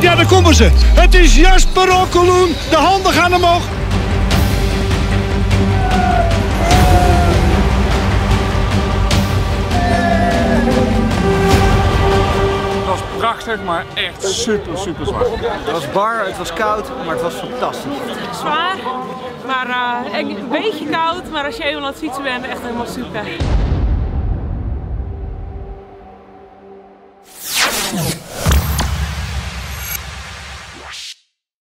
Ja, daar komen ze. Het is Jasper Okkeloen. De handen gaan omhoog. prachtig, maar echt super, super zwaar. Het was bar, het was koud, maar het was fantastisch. Zwaar, maar uh, een beetje koud, maar als je eenmaal aan het fietsen bent, echt helemaal super.